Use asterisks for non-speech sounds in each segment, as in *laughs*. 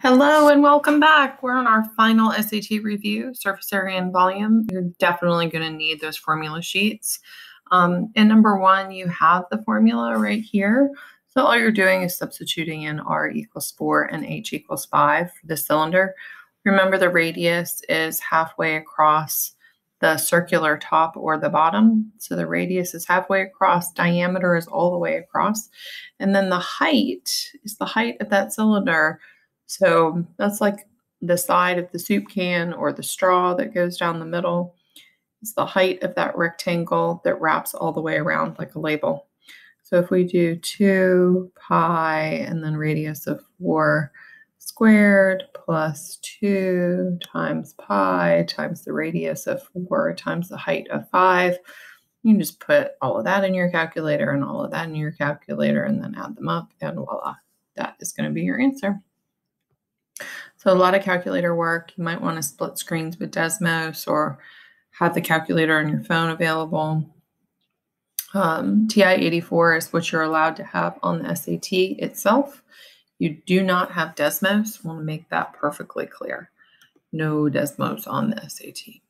Hello and welcome back. We're on our final SAT review, surface area and volume. You're definitely going to need those formula sheets. Um, in number one, you have the formula right here. So all you're doing is substituting in R equals 4 and H equals 5 for the cylinder. Remember the radius is halfway across the circular top or the bottom. So the radius is halfway across, diameter is all the way across. And then the height is the height of that cylinder so that's like the side of the soup can or the straw that goes down the middle. It's the height of that rectangle that wraps all the way around like a label. So if we do 2 pi and then radius of 4 squared plus 2 times pi times the radius of 4 times the height of 5, you can just put all of that in your calculator and all of that in your calculator and then add them up and voila, that is going to be your answer. So a lot of calculator work. You might want to split screens with Desmos or have the calculator on your phone available. Um, TI-84 is what you're allowed to have on the SAT itself. You do not have Desmos. I want to make that perfectly clear. No Desmos on the SAT.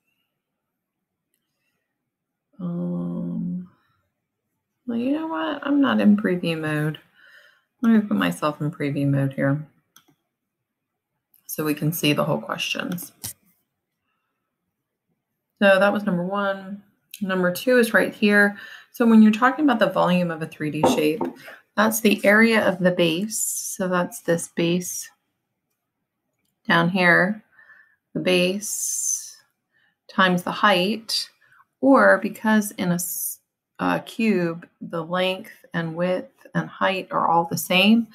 Um, well, you know what? I'm not in preview mode. Let me put myself in preview mode here so we can see the whole questions. So that was number one. Number two is right here. So when you're talking about the volume of a 3D shape, that's the area of the base. So that's this base down here, the base times the height, or because in a, a cube, the length and width and height are all the same,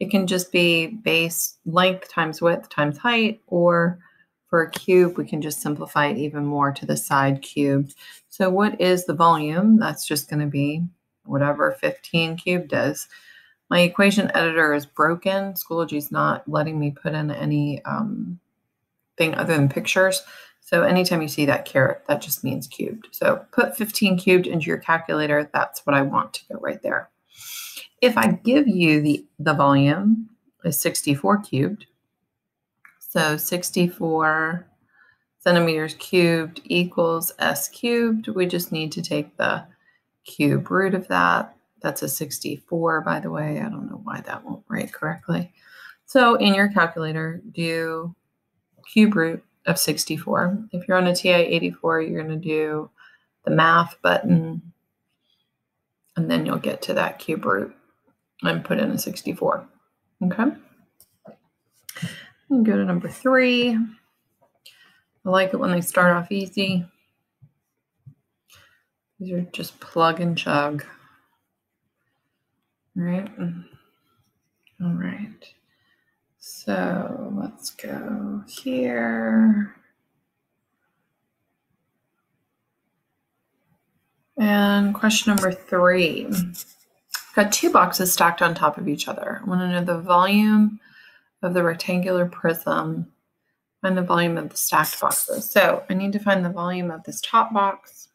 it can just be base length times width times height, or for a cube, we can just simplify it even more to the side cubed. So what is the volume? That's just going to be whatever 15 cubed is. My equation editor is broken. Schoology is not letting me put in any um, thing other than pictures. So anytime you see that caret, that just means cubed. So put 15 cubed into your calculator. That's what I want to go right there. If I give you the, the volume is 64 cubed, so 64 centimeters cubed equals s cubed. We just need to take the cube root of that. That's a 64, by the way. I don't know why that won't write correctly. So in your calculator, do cube root of 64. If you're on a TI-84, you're going to do the math button, and then you'll get to that cube root and put in a 64. Okay. And go to number three. I like it when they start off easy. These are just plug and chug. All right. All right. So let's go here. And question number three. Got two boxes stacked on top of each other. I want to know the volume of the rectangular prism and the volume of the stacked boxes. So I need to find the volume of this top box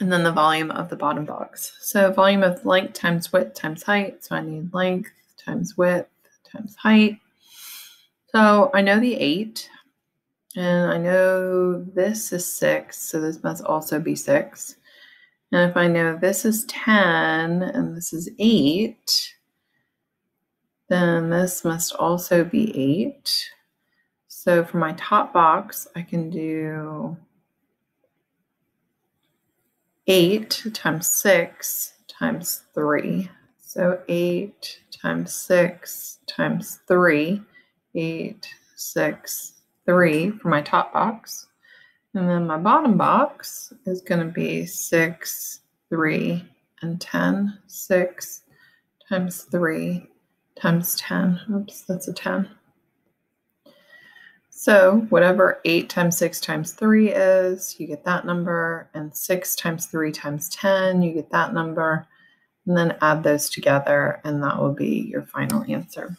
and then the volume of the bottom box. So volume of length times width times height. So I need length times width times height. So I know the 8, and I know this is 6, so this must also be 6. And if I know this is 10 and this is 8, then this must also be 8. So for my top box, I can do 8 times 6 times 3. So 8 times 6 times 3, 8, 6, 3 for my top box. And then my bottom box is going to be 6, 3, and 10. 6 times 3 times 10. Oops, that's a 10. So whatever 8 times 6 times 3 is, you get that number. And 6 times 3 times 10, you get that number. And then add those together, and that will be your final answer.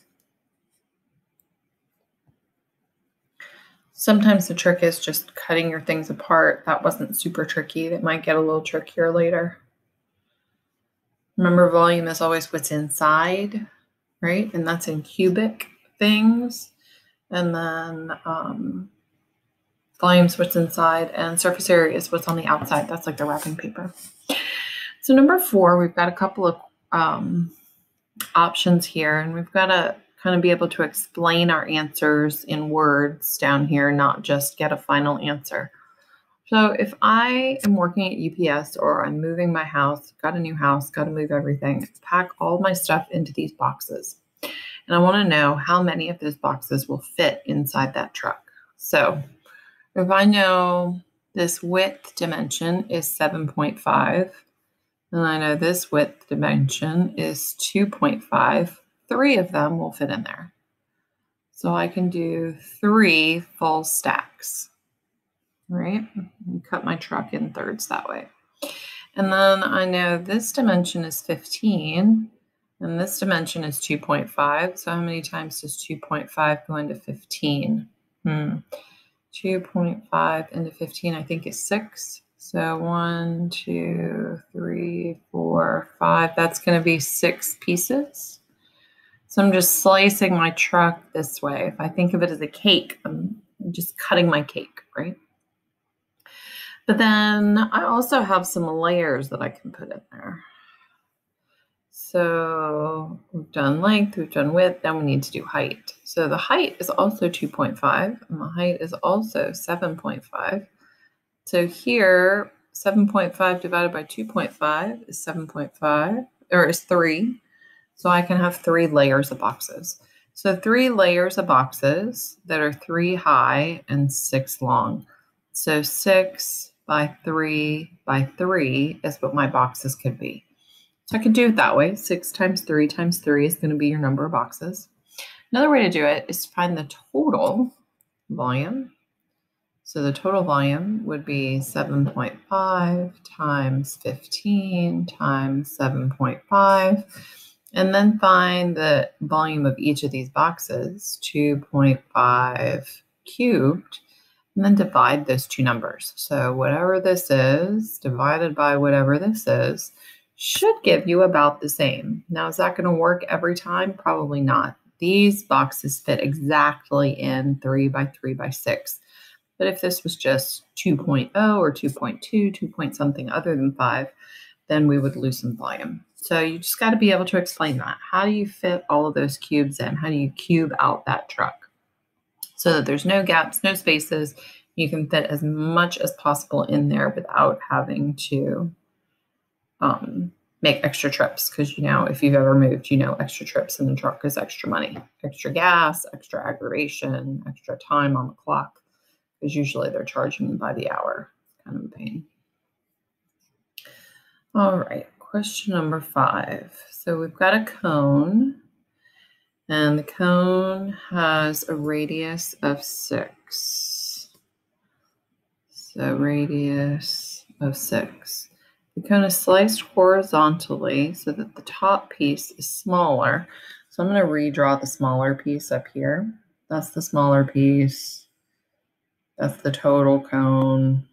Sometimes the trick is just cutting your things apart. That wasn't super tricky. That might get a little trickier later. Remember, volume is always what's inside, right? And that's in cubic things. And then um, volume's what's inside, and surface area is what's on the outside. That's like the wrapping paper. So number four, we've got a couple of um, options here, and we've got to kind of be able to explain our answers in words down here, not just get a final answer. So if I am working at UPS or I'm moving my house, got a new house, got to move everything, pack all my stuff into these boxes. And I want to know how many of those boxes will fit inside that truck. So if I know this width dimension is 7.5, and I know this width dimension is 2.5, three of them will fit in there. So I can do three full stacks, right? And cut my truck in thirds that way. And then I know this dimension is 15 and this dimension is 2.5. So how many times does 2.5 go into 15? Hmm. 2.5 into 15, I think is six. So one, two, three, four, five. That's going to be six pieces. So I'm just slicing my truck this way. If I think of it as a cake, I'm just cutting my cake, right? But then I also have some layers that I can put in there. So we've done length, we've done width, then we need to do height. So the height is also 2.5 and the height is also 7.5. So here, 7.5 divided by 2.5 is 7.5, or is 3. So I can have three layers of boxes. So three layers of boxes that are three high and six long. So six by three by three is what my boxes could be. So I could do it that way. Six times three times three is going to be your number of boxes. Another way to do it is to find the total volume. So the total volume would be 7.5 times 15 times 7.5. And then find the volume of each of these boxes, 2.5 cubed, and then divide those two numbers. So whatever this is divided by whatever this is should give you about the same. Now, is that going to work every time? Probably not. These boxes fit exactly in 3 by 3 by 6. But if this was just 2.0 or 2.2, 2 point something other than 5, then we would lose some volume. So you just got to be able to explain that. How do you fit all of those cubes in? How do you cube out that truck? So that there's no gaps, no spaces. You can fit as much as possible in there without having to um, make extra trips because you know if you've ever moved you know extra trips in the truck is extra money extra gas extra aggravation extra time on the clock because usually they're charging by the hour it's kind of a pain all right question number five so we've got a cone and the cone has a radius of six so radius of six the cone is sliced horizontally so that the top piece is smaller. So I'm going to redraw the smaller piece up here. That's the smaller piece. That's the total cone.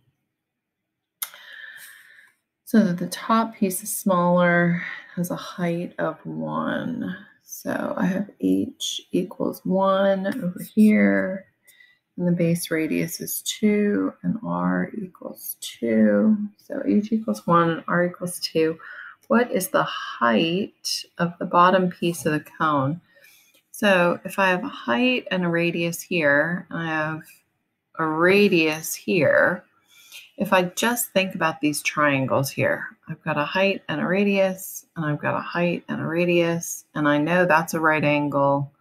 So that the top piece is smaller, has a height of one. So I have h equals one over here and the base radius is 2, and r equals 2. So h equals 1 and r equals 2. What is the height of the bottom piece of the cone? So if I have a height and a radius here, and I have a radius here, if I just think about these triangles here, I've got a height and a radius, and I've got a height and a radius, and I know that's a right angle,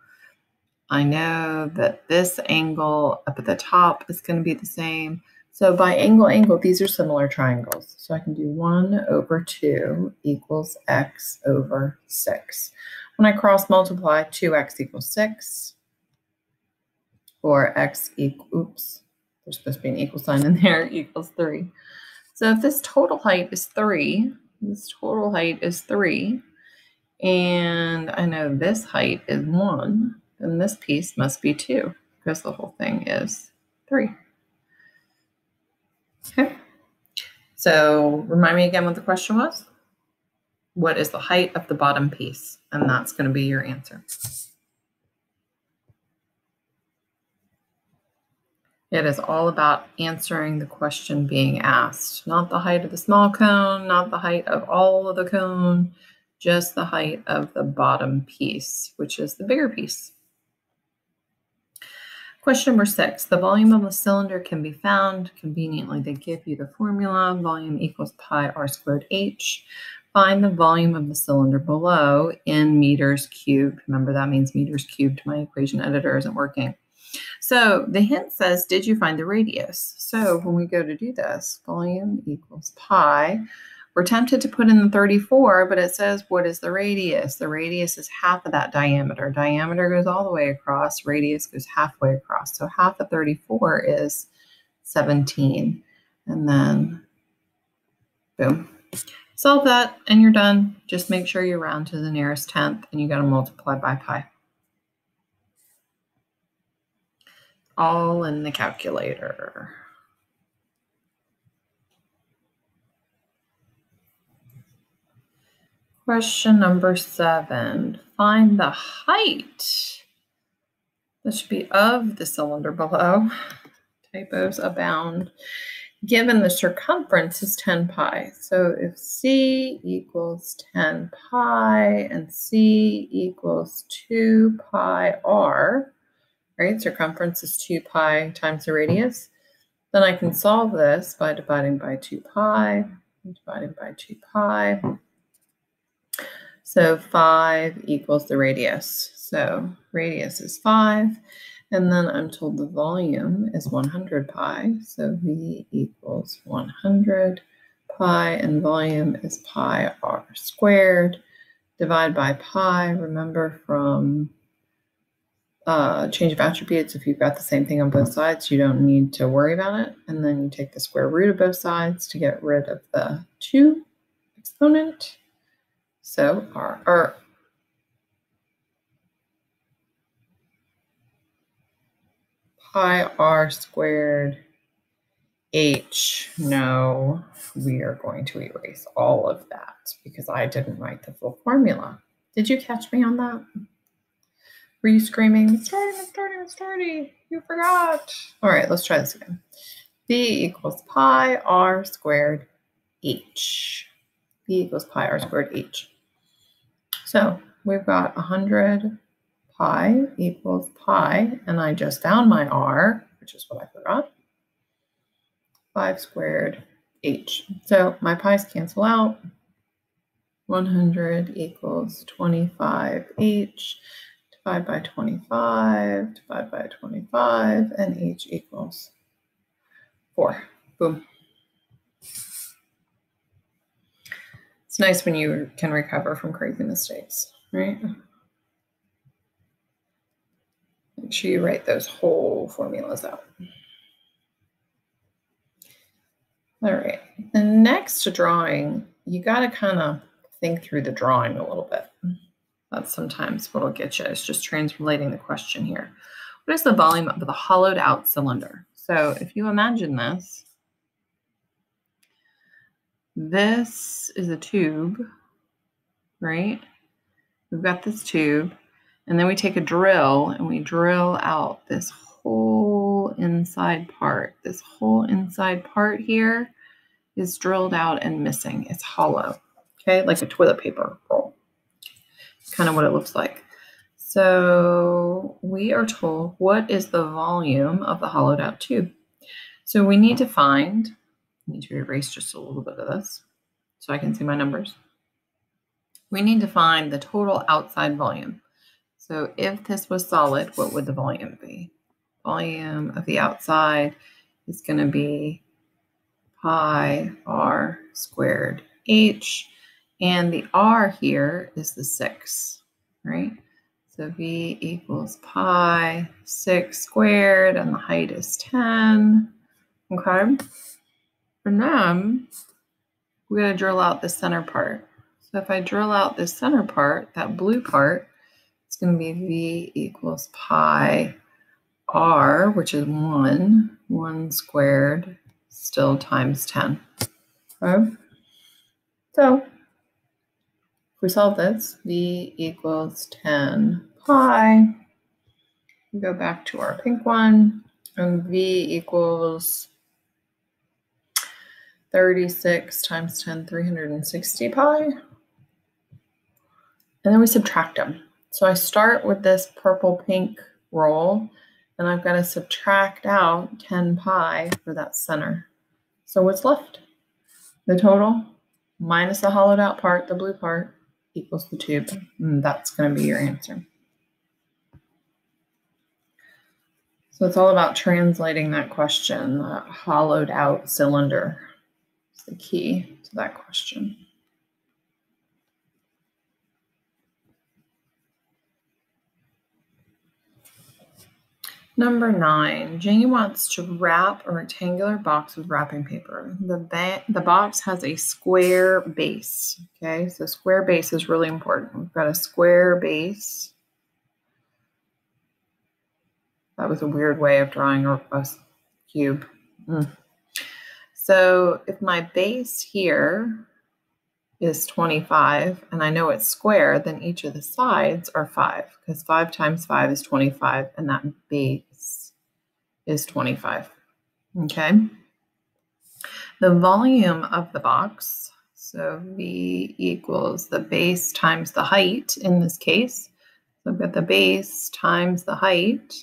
I know that this angle up at the top is going to be the same. So by angle, angle, these are similar triangles. So I can do 1 over 2 equals x over 6. When I cross multiply, 2x equals 6. Or x equals, oops, there's supposed to be an equal sign in there, *laughs* equals 3. So if this total height is 3, this total height is 3, and I know this height is 1, then this piece must be 2 because the whole thing is 3. Okay. So remind me again what the question was. What is the height of the bottom piece? And that's going to be your answer. It is all about answering the question being asked, not the height of the small cone, not the height of all of the cone, just the height of the bottom piece, which is the bigger piece. Question number six, the volume of a cylinder can be found. Conveniently, they give you the formula, volume equals pi r squared h. Find the volume of the cylinder below in meters cubed. Remember, that means meters cubed. My equation editor isn't working. So the hint says, did you find the radius? So when we go to do this, volume equals pi, we're tempted to put in the 34, but it says, what is the radius? The radius is half of that diameter. Diameter goes all the way across, radius goes halfway across. So half of 34 is 17. And then, boom. Solve that and you're done. Just make sure you round to the nearest tenth and you got to multiply by pi. All in the calculator. Question number seven. Find the height. This should be of the cylinder below. Typos abound. Given the circumference is 10 pi. So if C equals 10 pi and C equals 2 pi r, right? Circumference is 2 pi times the radius. Then I can solve this by dividing by 2 pi, dividing by 2 pi. So 5 equals the radius. So radius is 5. And then I'm told the volume is 100 pi. So V equals 100 pi, and volume is pi r squared. Divide by pi. Remember from uh, change of attributes, if you've got the same thing on both sides, you don't need to worry about it. And then you take the square root of both sides to get rid of the 2 exponent. So r, r pi r squared h. No, we are going to erase all of that because I didn't write the full formula. Did you catch me on that? Were you screaming, it's starting, starting, starting? You forgot. All right, let's try this again. B equals pi r squared h. B equals pi r squared h. So we've got 100 pi equals pi, and I just found my r, which is what I forgot. 5 squared h. So my pi's cancel out. 100 equals 25h. Divide by 25, divide by 25, and h equals 4. Boom. It's nice when you can recover from crazy mistakes, right? Make sure you write those whole formulas out. All right, the next drawing, you got to kind of think through the drawing a little bit. That's sometimes what'll get you. It's just translating the question here. What is the volume of the hollowed out cylinder? So if you imagine this, this is a tube, right? We've got this tube, and then we take a drill and we drill out this whole inside part. This whole inside part here is drilled out and missing. It's hollow, okay, like a toilet paper roll. Kind of what it looks like. So we are told what is the volume of the hollowed out tube. So we need to find I need to erase just a little bit of this so I can see my numbers. We need to find the total outside volume. So if this was solid, what would the volume be? Volume of the outside is going to be pi r squared h. And the r here is the 6, right? So v equals pi 6 squared, and the height is 10. Okay. For them, we're going to drill out the center part. So if I drill out this center part, that blue part, it's going to be V equals pi R, which is 1, 1 squared, still times 10. Okay? So we solve this, V equals 10 pi. We go back to our pink one. And V equals 36 times 10, 360 pi. And then we subtract them. So I start with this purple pink roll, and I've got to subtract out 10 pi for that center. So what's left? The total minus the hollowed out part, the blue part, equals the tube. And that's going to be your answer. So it's all about translating that question, that hollowed out cylinder is the key to that question. Number nine, Jenny wants to wrap a rectangular box with wrapping paper. The, ba- the box has a square base. Okay, so square base is really important. We've got a square base. That was a weird way of drawing a, a cube. Mm. So if my base here is 25 and I know it's square, then each of the sides are 5 because 5 times 5 is 25 and that base is 25. Okay. The volume of the box, so V equals the base times the height in this case. So I've got the base times the height.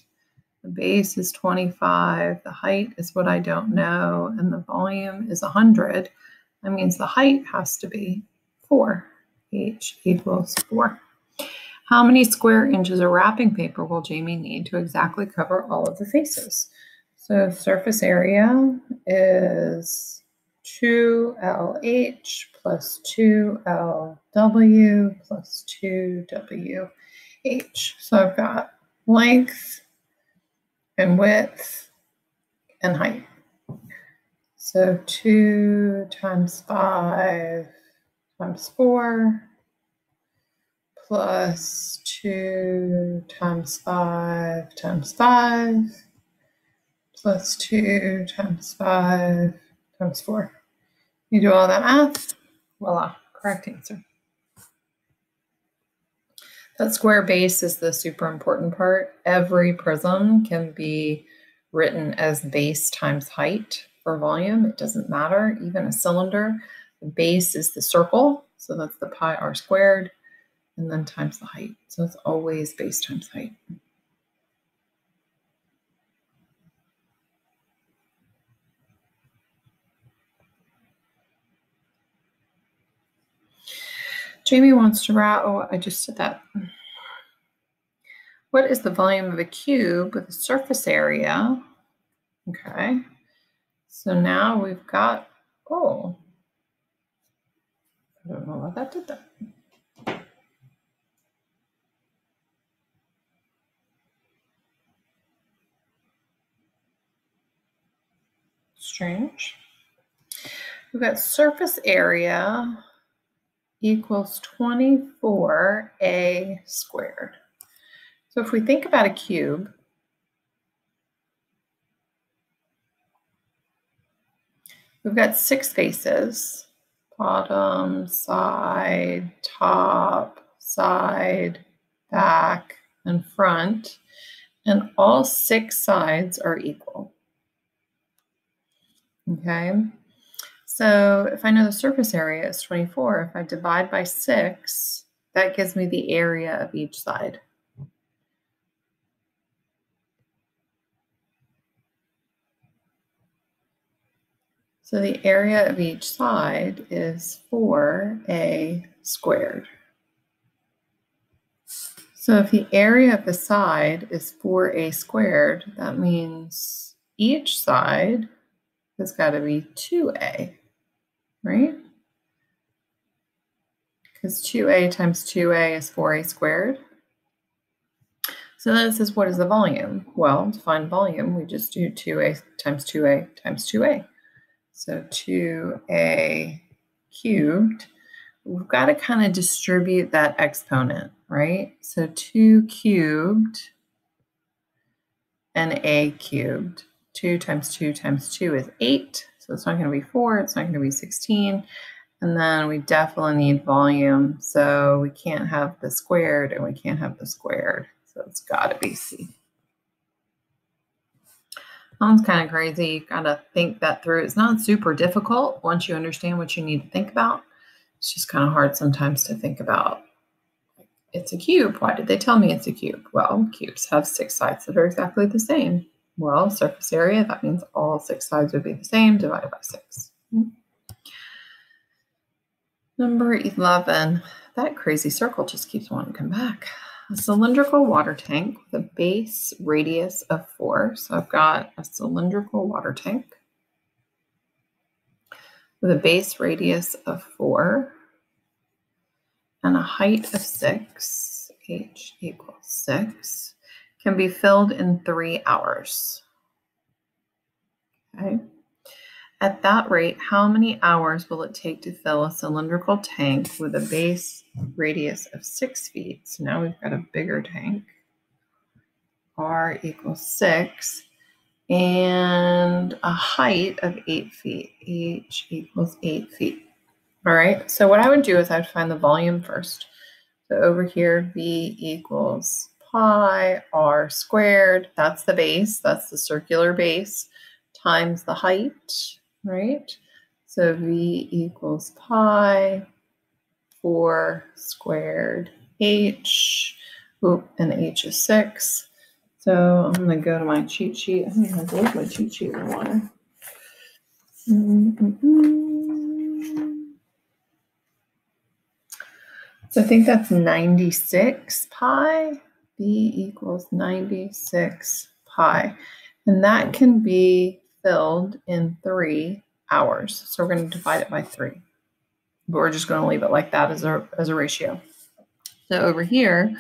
The base is 25, the height is what I don't know, and the volume is 100. That means the height has to be 4. H equals 4. How many square inches of wrapping paper will Jamie need to exactly cover all of the faces? So surface area is 2LH plus 2LW plus 2WH. So I've got length and width and height. So 2 times 5 times 4 plus 2 times 5 times 5 plus 2 times 5 times 4. You do all that math, voila, correct answer. That square base is the super important part. Every prism can be written as base times height for volume. It doesn't matter. Even a cylinder, the base is the circle, so that's the pi r squared, and then times the height. So it's always base times height. Jamie wants to wrap, oh, I just did that. What is the volume of a cube with a surface area? Okay. So now we've got, oh, I don't know why that did that. Strange. We've got surface area equals 24a squared. So if we think about a cube, we've got six faces, bottom, side, top, side, back, and front, and all six sides are equal. Okay, so if I know the surface area is 24, if I divide by 6, that gives me the area of each side. So the area of each side is 4a squared. So if the area of the side is 4a squared, that means each side has got to be 2a right? Because 2a times 2a is 4a squared. So then it says, what is the volume? Well, to find volume, we just do 2a times 2a times 2a. So 2a cubed. We've got to kind of distribute that exponent, right? So 2 cubed and a cubed. 2 times 2 times 2 is 8. So it's not going to be 4, it's not going to be 16. And then we definitely need volume. So we can't have the squared and we can't have the squared. So it's got to be C. Sounds kind of crazy. You gotta think that through. It's not super difficult once you understand what you need to think about. It's just kind of hard sometimes to think about. It's a cube. Why did they tell me it's a cube? Well, cubes have six sides that are exactly the same. Well, surface area, that means all six sides would be the same divided by six. Hmm. Number 11, that crazy circle just keeps wanting to come back. A cylindrical water tank with a base radius of four. So I've got a cylindrical water tank with a base radius of four and a height of six, h equals six, can be filled in three hours. Okay. At that rate, how many hours will it take to fill a cylindrical tank with a base radius of six feet? So now we've got a bigger tank. R equals six and a height of eight feet. H equals eight feet. All right, so what I would do is I'd find the volume first. So over here, V equals pi r squared. That's the base, that's the circular base, times the height, right? So V equals pi 4 squared h, oop, and h is 6. So I'm going to go to my cheat sheet. I think I have my cheat sheet in water. So I think that's 96 pi. B equals 96 pi. And that can be filled in three hours. So we're going to divide it by three. But we're just going to leave it like that as a, as a ratio. So over here,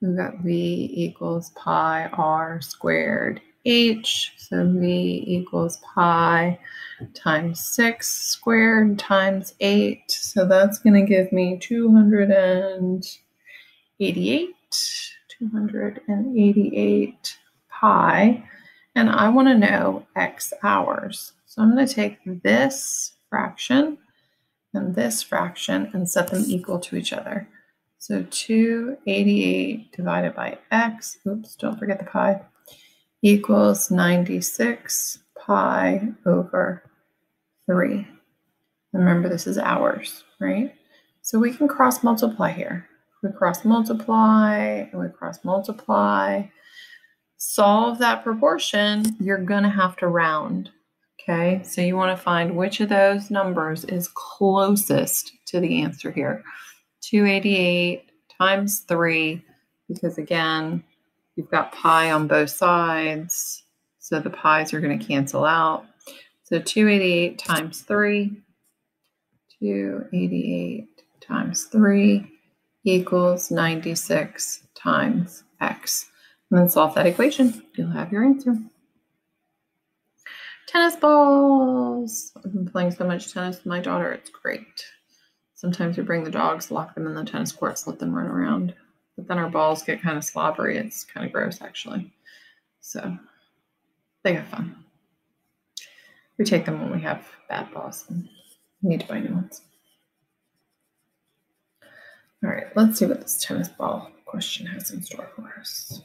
we've got V equals pi r squared h. So V equals pi times 6 squared times 8. So that's going to give me 288. 288 pi. And I want to know x hours. So I'm going to take this fraction and this fraction and set them equal to each other. So 288 divided by x, oops, don't forget the pi, equals 96 pi over 3. Remember, this is hours, right? So we can cross multiply here. We cross multiply and we cross multiply solve that proportion, you're going to have to round. Okay, so you want to find which of those numbers is closest to the answer here. 288 times 3, because again, you've got pi on both sides, so the pi's are going to cancel out. So 288 times 3, 288 times 3 equals 96 times x. And then solve that equation. You'll have your answer. Tennis balls. I've been playing so much tennis with my daughter. It's great. Sometimes we bring the dogs, lock them in the tennis courts, let them run around. But then our balls get kind of slobbery. It's kind of gross, actually. So they have fun. We take them when we have bad balls and need to buy new ones. All right, let's see what this tennis ball question has in store for us.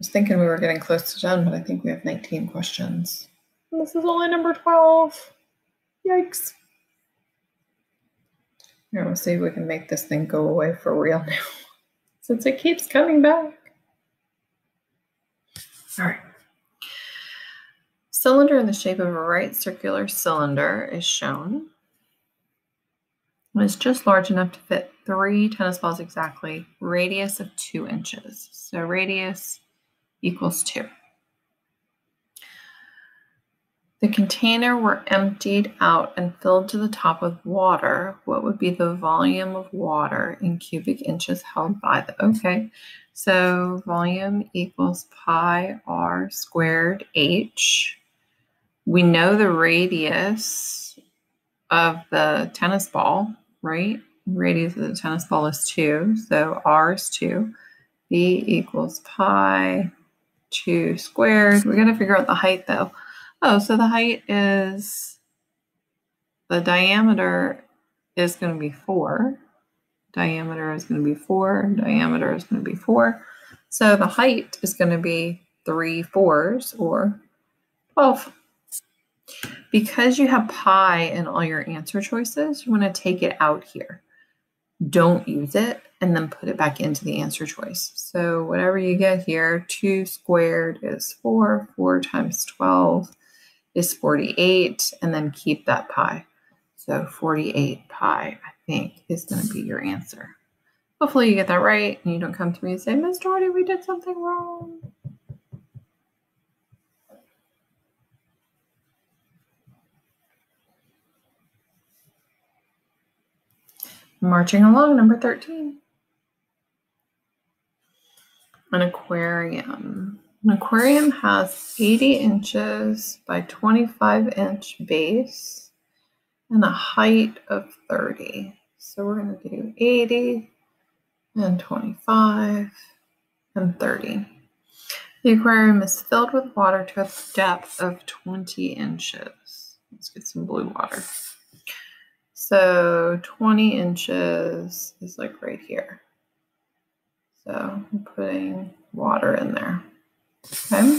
Was thinking we were getting close to done, but I think we have 19 questions. And this is only number 12. Yikes. Here, we'll see if we can make this thing go away for real now, *laughs* since it keeps coming back. All right. Cylinder in the shape of a right circular cylinder is shown. It's just large enough to fit three tennis balls exactly, radius of two inches. So radius equals 2. The container were emptied out and filled to the top with water. What would be the volume of water in cubic inches held by the, okay. So volume equals pi r squared h. We know the radius of the tennis ball, right? Radius of the tennis ball is 2, so r is 2. V equals pi 2 squared. We got to figure out the height though. Oh, so the height is, the diameter is going to be 4, diameter is going to be 4, diameter is going to be 4. So the height is going to be three fours or 12. Because you have pi in all your answer choices, you want to take it out here. Don't use it and then put it back into the answer choice. So whatever you get here, 2 squared is 4, 4 times 12 is 48, and then keep that pi. So 48 pi, I think, is going to be your answer. Hopefully you get that right and you don't come to me and say, Miss Dougherty, we did something wrong. Marching along, number 13. An aquarium. An aquarium has 80 inches by 25 inch base and a height of 30. So we're going to do 80 and 25 and 30. The aquarium is filled with water to a depth of 20 inches. Let's get some blue water. So 20 inches is like right here. So I'm putting water in there. Okay.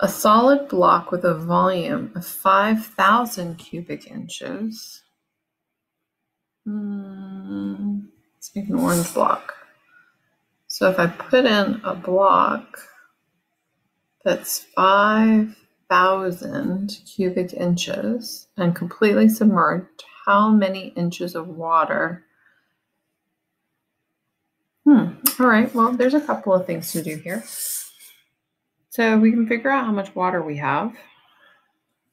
A solid block with a volume of 5,000 cubic inches. Hmm, let's make an orange block. So if I put in a block that's 5 thousand cubic inches and completely submerged, how many inches of water? Hmm. All right. Well, there's a couple of things to do here. So we can figure out how much water we have,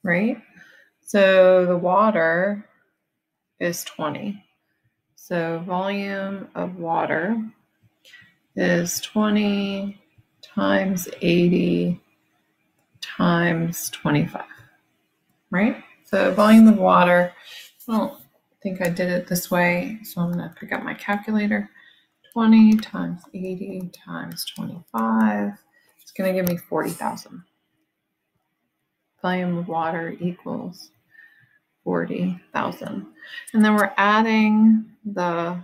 right? So the water is 20. So volume of water is 20 times 80 times 25, right? So volume of water, I think I did it this way, so I'm to pick up my calculator. 20 times 80 times 25, it's to give me 40,000. Volume of water equals 40,000. And then we're adding the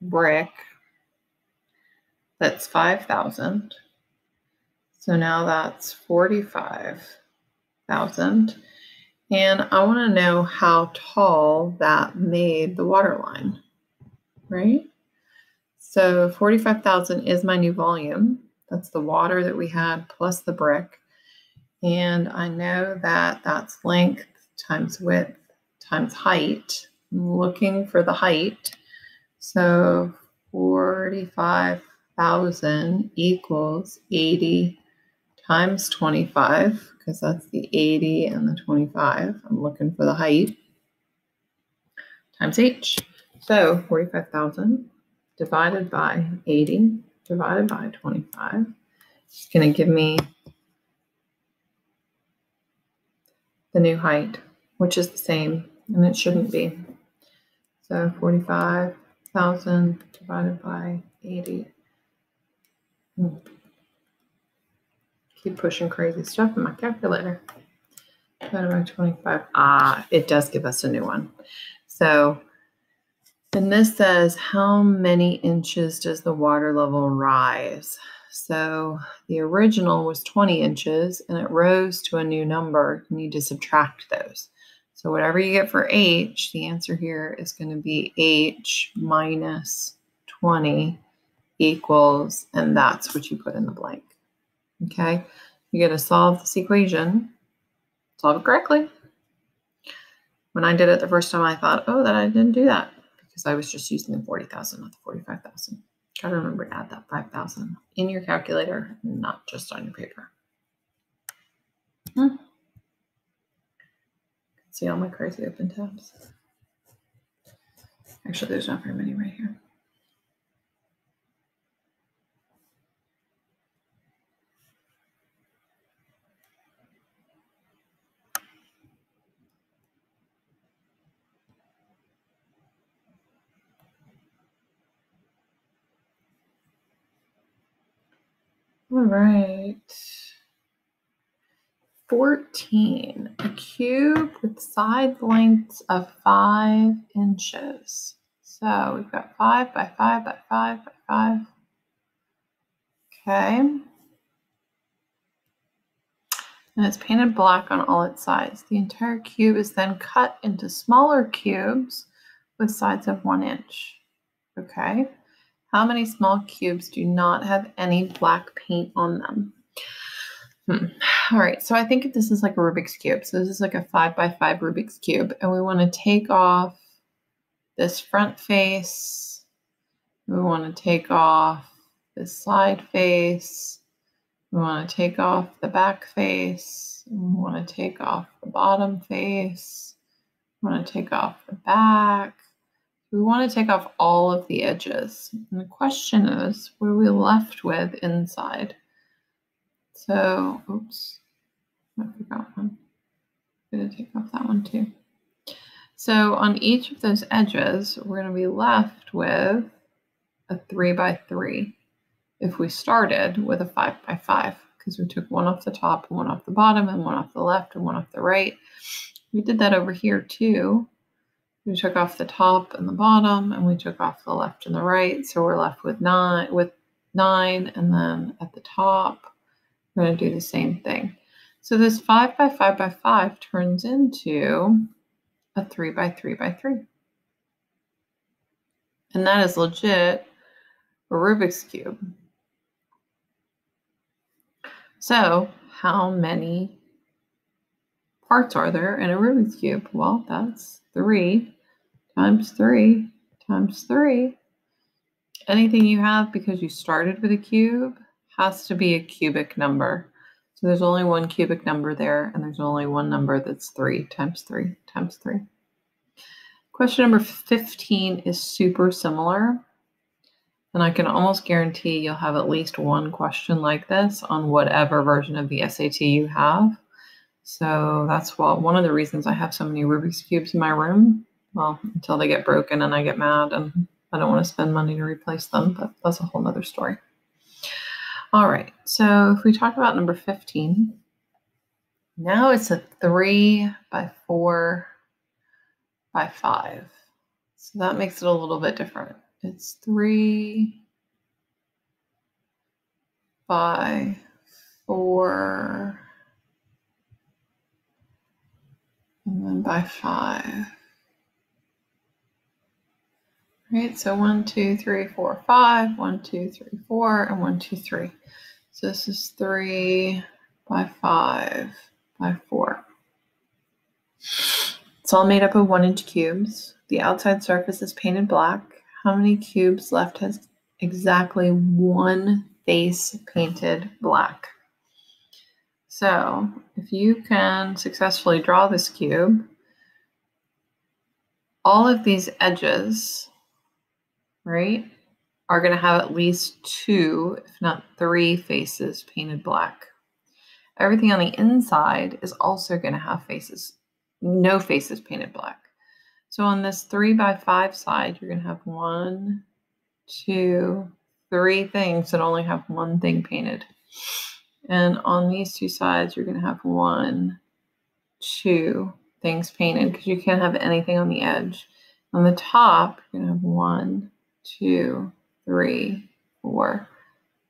brick that's 5,000 so now that's 45,000. And I want to know how tall that made the water line, right? So 45,000 is my new volume. That's the water that we had plus the brick. And I know that that's length times width times height. I'm looking for the height. So 45,000 equals 80 times 25, because that's the 80 and the 25. I'm looking for the height, times h. So 45,000 divided by 80 divided by 25 is going to give me the new height, which is the same, and it shouldn't be. So 45,000 divided by 80 hmm. Keep pushing crazy stuff in my calculator. Divided by 25. Ah, it does give us a new one. So, and this says how many inches does the water level rise? So the original was 20 inches and it rose to a new number. You need to subtract those. So whatever you get for H, the answer here is going to be H minus 20 equals, and that's what you put in the blank. Okay, you're going to solve this equation, solve it correctly. When I did it the first time, I thought, oh, that I didn't do that because I was just using the 40,000, not the 45,000. Got to remember to add that 5,000 in your calculator, not just on your paper. Hmm. See all my crazy open tabs. Actually, there's not very many right here. All right. 14. A cube with side lengths of five inches. So we've got five by five by five by five. Okay. And it's painted black on all its sides. The entire cube is then cut into smaller cubes with sides of one inch. Okay. How many small cubes do not have any black paint on them? Hmm. All right, so I think if this is like a Rubik's Cube. So this is like a five by five Rubik's Cube. And we want to take off this front face. We want to take off this side face. We want to take off the back face. We want to take off the bottom face. We want to take off the back. We want to take off all of the edges. And the question is, what are we left with inside? So, oops, I forgot one. I'm going to take off that one too. So on each of those edges, we're going to be left with a three by three if we started with a five by five because we took one off the top one off the bottom and one off the left and one off the right. We did that over here too. We took off the top and the bottom and we took off the left and the right. So we're left with nine with nine and then at the top we're going to do the same thing. So this 5 by 5 by 5 turns into a 3 by 3 by 3. And that is legit a Rubik's Cube. So how many parts are there in a Rubik's Cube? Well, that's 3 times 3 times 3. Anything you have because you started with a cube has to be a cubic number. So there's only one cubic number there, and there's only one number that's 3 times 3 times 3. Question number 15 is super similar. And I can almost guarantee you'll have at least one question like this on whatever version of the SAT you have. So that's what, one of the reasons I have so many Rubik's Cubes in my room. Well, until they get broken and I get mad and I don't want to spend money to replace them, but that's a whole nother story. All right, so if we talk about number 15, now it's a three by four by five. So that makes it a little bit different. It's three by four and then by five. Right, so one, two, three, four, five, one, two, three, four, and one, two, three. So this is three by five by four. It's all made up of one inch cubes. The outside surface is painted black. How many cubes left has exactly one face painted black? So if you can successfully draw this cube, all of these edges right, are going to have at least two, if not three, faces painted black. Everything on the inside is also going to have faces, no faces painted black. So on this three by five side, you're going to have one, two, three things that only have one thing painted. And on these two sides, you're going to have one, two things painted because you can't have anything on the edge. On the top, you're going to have one, two, three, four,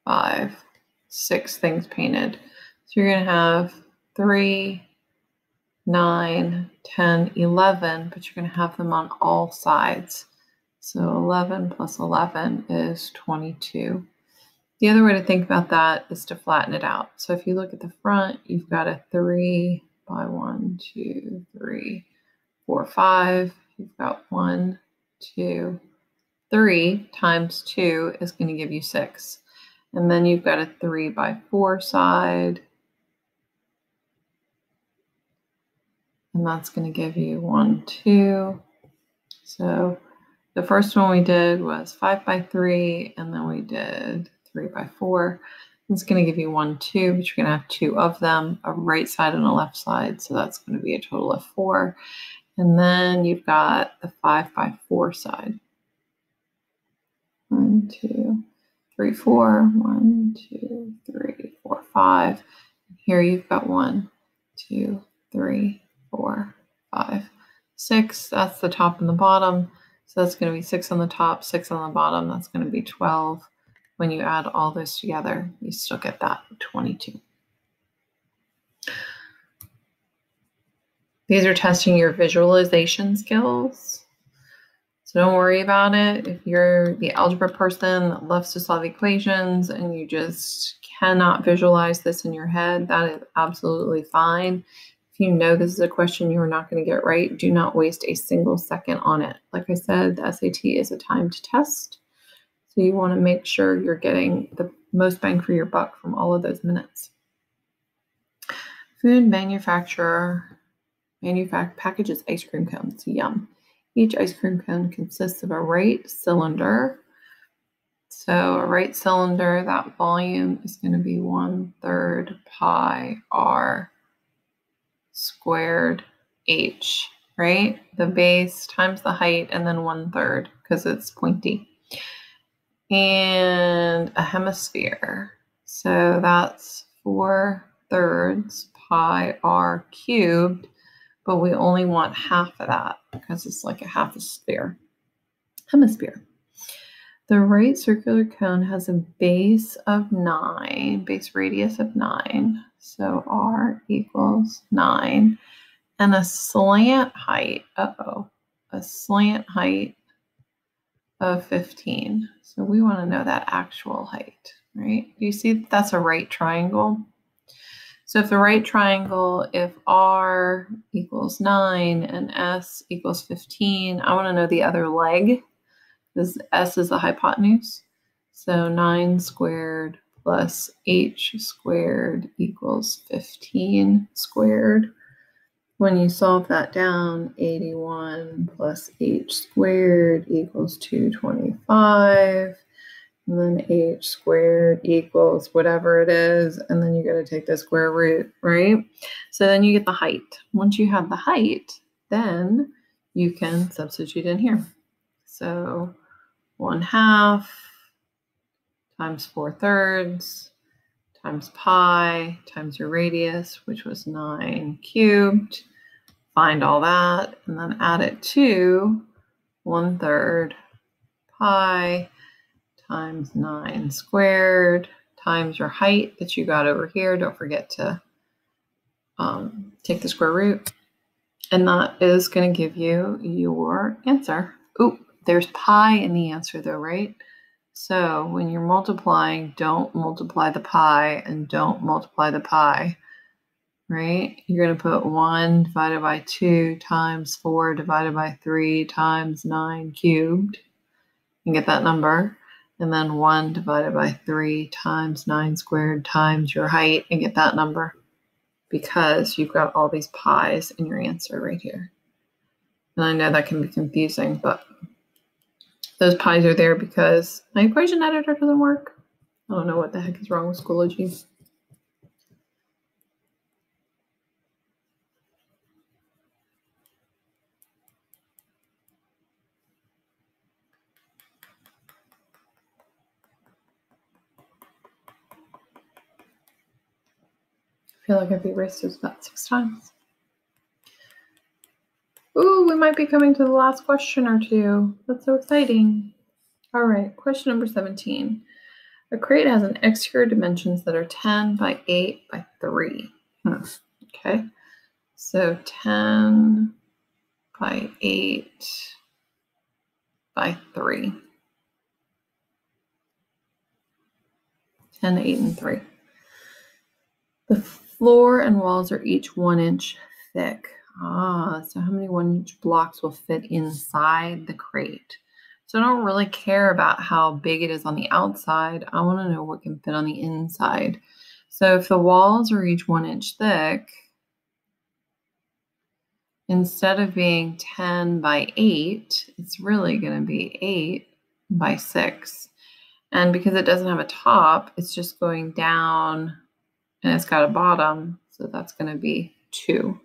five, six things painted. So you're going to have three, nine, 10, 11, but you're going to have them on all sides. So 11 plus 11 is 22. The other way to think about that is to flatten it out. So if you look at the front, you've got a 3 by one, two, three, four, five. You've got one, two, 3 times 2 is going to give you 6. And then you've got a 3 by 4 side. And that's going to give you 1, 2. So the first one we did was 5 by 3, and then we did 3 by 4. It's going to give you 1, 2, but you're going to have two of them, a right side and a left side. So that's going to be a total of 4. And then you've got the 5 by 4 side. One, two, three, four. One, two, three, four, five. Here you've got one. two, three, four, five, six. That's the top and the bottom. So that's going to be six on the top, six on the bottom. That's going to be 12. When you add all those together, you still get that 22. These are testing your visualization skills. So don't worry about it. If you're the algebra person that loves to solve equations and you just cannot visualize this in your head, that is absolutely fine. If you know this is a question you are not going to get right, do not waste a single second on it. Like I said, the SAT is a timed test. So you want to make sure you're getting the most bang for your buck from all of those minutes. Food manufacturer manufact packages ice cream cones. Yum. Each ice cream cone consists of a right cylinder. So a right cylinder, that volume is going to be one third pi r squared h, right? The base times the height and then one third because it's pointy. And a hemisphere. So that's four thirds pi r cubed, but we only want half of that because it's like a half a sphere. Hemisphere. The right circular cone has a base of 9, base radius of 9. So r equals 9. And a slant height, uh-oh, a slant height of 15. So we want to know that actual height, right? You see that's a right triangle? So if the right triangle, if r equals 9 and s equals 15, I want to know the other leg this S is the hypotenuse. So 9 squared plus h squared equals 15 squared. When you solve that down, 81 plus h squared equals 225. And then h squared equals whatever it is. And then you got to take the square root, right? So then you get the height. Once you have the height, then you can substitute in here. So 1 half times 4 thirds times pi times your radius, which was 9 cubed. Find all that and then add it to 1 third pi times 9 squared times your height that you got over here. Don't forget to um, take the square root. And that is going to give you your answer. Oop, there's pi in the answer though, right? So when you're multiplying, don't multiply the pi and don't multiply the pi, right? You're going to put 1 divided by 2 times 4 divided by 3 times 9 cubed and get that number. And then 1 divided by 3 times 9 squared times your height and get that number because you've got all these pi's in your answer right here. And I know that can be confusing, but those pi's are there because my equation editor doesn't work. I don't know what the heck is wrong with Schoology. Feel like I've erased this about six times. Ooh, we might be coming to the last question or two. That's so exciting. All right, question number 17. A crate has an exterior dimensions that are 10 by 8 by 3. Hmm. Okay, so 10 by 8 by 3. 10, 8, and 3. The floor and walls are each one inch thick. Ah, so how many one inch blocks will fit inside the crate? So I don't really care about how big it is on the outside. I want to know what can fit on the inside. So if the walls are each one inch thick, instead of being 10 by 8, it's really going to be 8 by 6. And because it doesn't have a top, it's just going down and it's got a bottom. So that's going to be 2.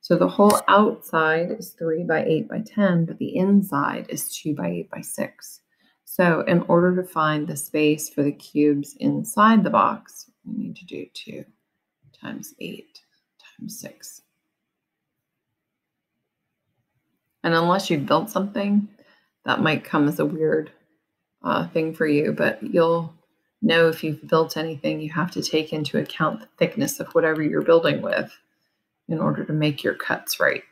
So the whole outside is 3 by 8 by 10, but the inside is 2 by 8 by 6. So in order to find the space for the cubes inside the box, we need to do 2 times 8 times 6. And unless you've built something, that might come as a weird uh, thing for you, but you'll know if you've built anything, you have to take into account the thickness of whatever you're building with in order to make your cuts right.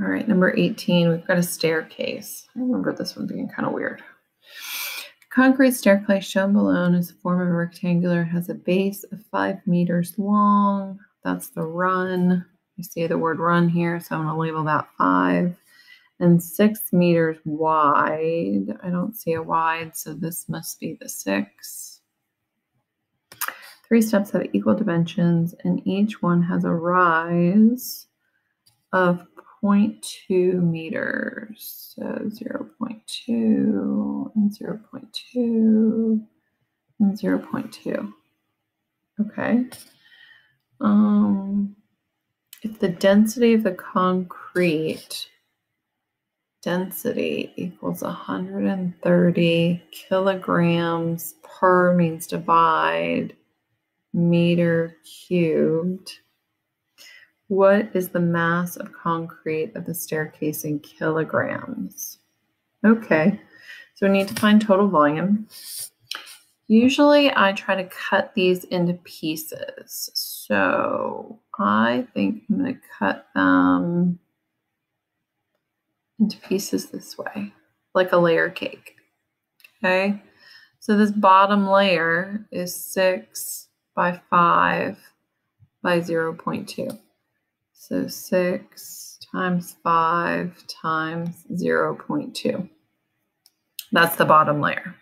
All right, number 18, we've got a staircase. I remember this one being kind of weird. Concrete staircase shown below is a form of a rectangular, has a base of five meters long. That's the run. You see the word run here, so I'm going to label that five. And six meters wide. I don't see a wide, so this must be the six. Three steps have equal dimensions, and each one has a rise of 0.2 meters. So 0 0.2 and 0 0.2 and 0 0.2. Okay. Um, if the density of the concrete density equals 130 kilograms per means divide meter cubed, what is the mass of concrete of the staircase in kilograms? Okay, so we need to find total volume. Usually I try to cut these into pieces. So I think I'm going to cut them into pieces this way, like a layer cake. Okay, so this bottom layer is 6 by 5 by 0.2. So 6 times 5 times 0.2. That's the bottom layer.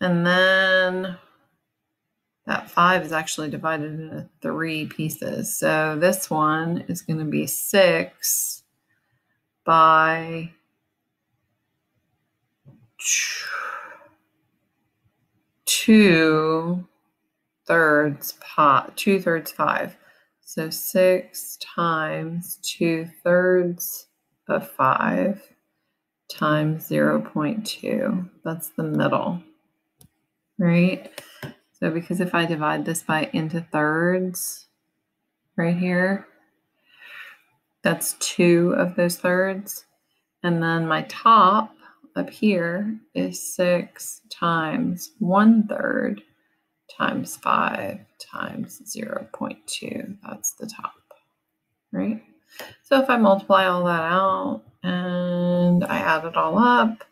And then that 5 is actually divided into three pieces. So this one is going to be 6 by two thirds pot, two thirds five. So six times two thirds of five times 0.2. That's the middle, right? So because if I divide this by into thirds right here, that's two of those thirds. And then my top up here is six times one third times 5 times 0 0.2. That's the top, right? So if I multiply all that out and I add it all up,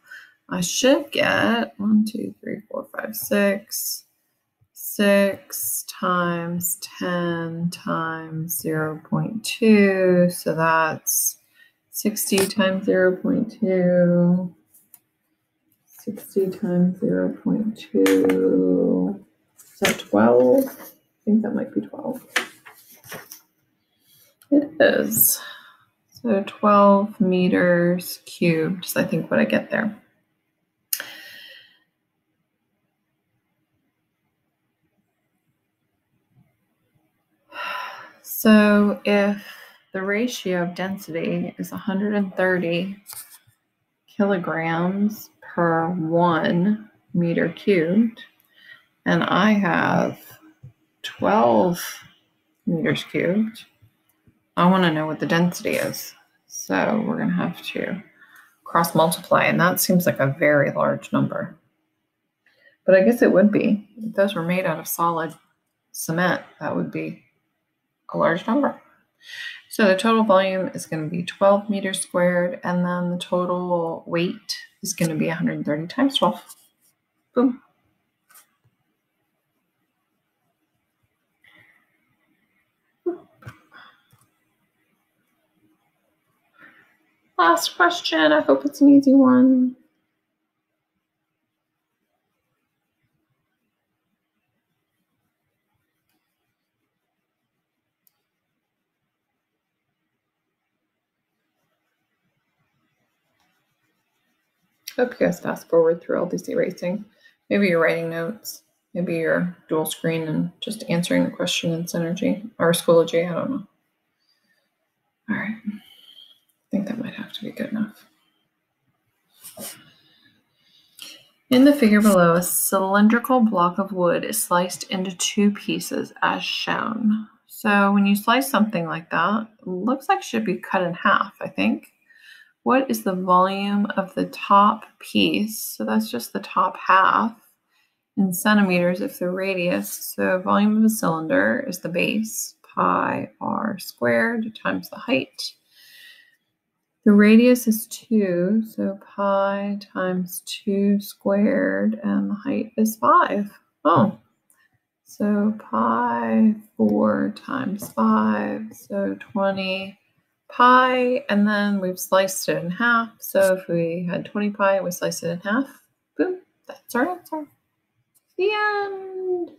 I should get 1, 2, 3, 4, 5, 6. 6 times 10 times 0 0.2. So that's 60 times 0 0.2. 60 times 0 0.2. Is that 12? I think that might be 12. It is. So 12 meters cubed is I think what I get there. So if the ratio of density is 130 kilograms per one meter cubed, and I have 12 meters cubed. I want to know what the density is. So we're going to have to cross multiply, and that seems like a very large number. But I guess it would be. If those were made out of solid cement, that would be a large number. So the total volume is going to be 12 meters squared, and then the total weight is going to be 130 times 12. Boom. Last question. I hope it's an easy one. Hope you guys fast forward through all this erasing. Maybe you're writing notes. Maybe you're dual screen and just answering the question in Synergy or Schoology. I don't know. All right I think that might have to be good enough. In the figure below, a cylindrical block of wood is sliced into two pieces as shown. So when you slice something like that, looks like should be cut in half, I think. What is the volume of the top piece? So that's just the top half in centimeters if the radius. So volume of a cylinder is the base, pi r squared times the height. The radius is 2, so pi times 2 squared, and the height is 5. Oh, so pi 4 times 5, so 20 pi, and then we've sliced it in half. So if we had 20 pi, we slice it in half. Boom, that's our answer. The end.